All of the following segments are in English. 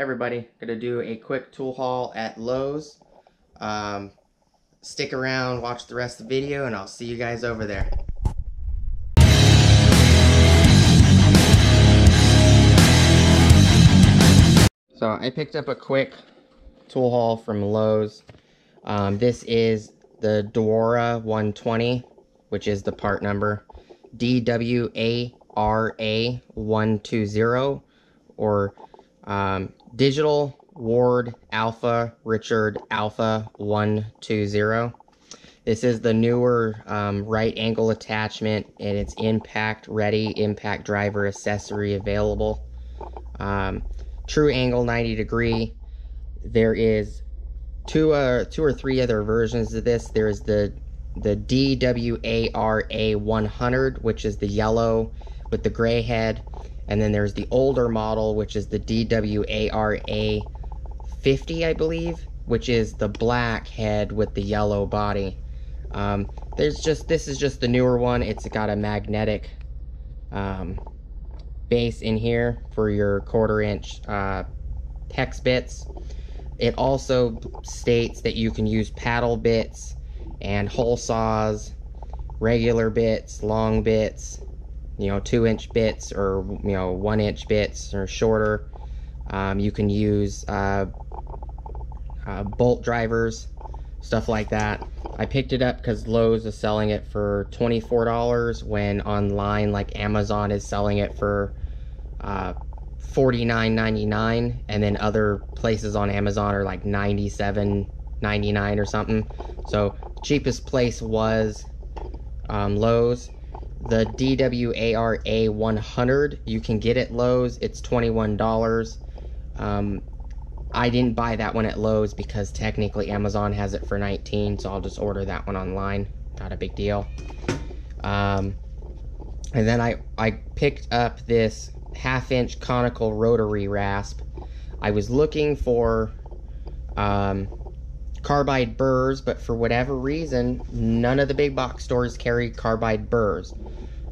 everybody, gonna do a quick tool haul at Lowe's. Um, stick around, watch the rest of the video, and I'll see you guys over there. So I picked up a quick tool haul from Lowe's. Um, this is the Dwara 120, which is the part number DWARA120 or um, Digital Ward Alpha Richard Alpha 120. This is the newer um, right angle attachment and it's impact ready, impact driver accessory available. Um, true angle 90 degree. There is two uh two or three other versions of this. There's the the DWARA 100, which is the yellow with the gray head, and then there's the older model, which is the DWARA 50, I believe, which is the black head with the yellow body. Um, there's just this is just the newer one. It's got a magnetic um, base in here for your quarter inch uh, hex bits. It also states that you can use paddle bits and hole saws, regular bits, long bits, you know, two inch bits or, you know, one inch bits or shorter. Um, you can use uh, uh, bolt drivers, stuff like that. I picked it up because Lowe's is selling it for $24 when online like Amazon is selling it for uh, $49.99 and then other places on Amazon are like $97.99 or something. So cheapest place was um, Lowe's. The DWARA 100 you can get at Lowe's. It's $21. Um, I didn't buy that one at Lowe's because technically Amazon has it for 19 so I'll just order that one online. Not a big deal. Um, and then I, I picked up this half inch conical rotary rasp. I was looking for um, carbide burrs, but for whatever reason, none of the big box stores carry carbide burrs.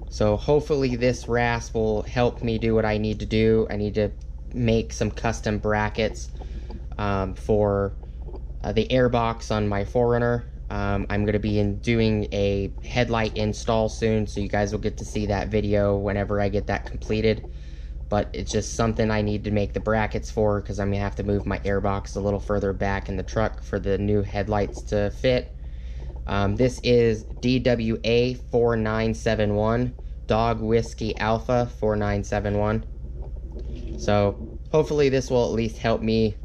So hopefully this rasp will help me do what I need to do. I need to make some custom brackets um, for uh, the airbox on my 4Runner. Um, I'm going to be in doing a headlight install soon, so you guys will get to see that video whenever I get that completed but it's just something I need to make the brackets for because I'm going to have to move my airbox a little further back in the truck for the new headlights to fit. Um, this is DWA 4971, Dog Whiskey Alpha 4971. So hopefully this will at least help me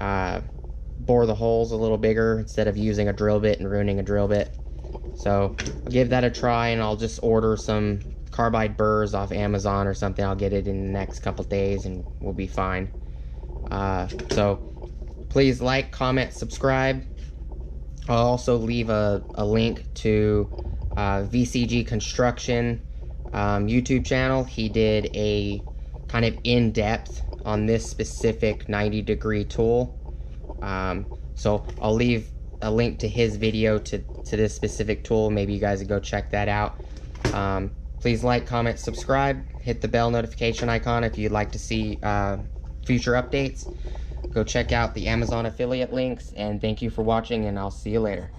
uh, bore the holes a little bigger instead of using a drill bit and ruining a drill bit. So I'll give that a try and I'll just order some carbide burrs off Amazon or something. I'll get it in the next couple days and we'll be fine. Uh, so please like, comment, subscribe. I'll also leave a, a link to uh, VCG Construction um, YouTube channel. He did a kind of in-depth on this specific 90 degree tool. Um, so I'll leave a link to his video to, to this specific tool. Maybe you guys would go check that out. Um, Please like, comment, subscribe, hit the bell notification icon if you'd like to see uh, future updates. Go check out the Amazon affiliate links, and thank you for watching, and I'll see you later.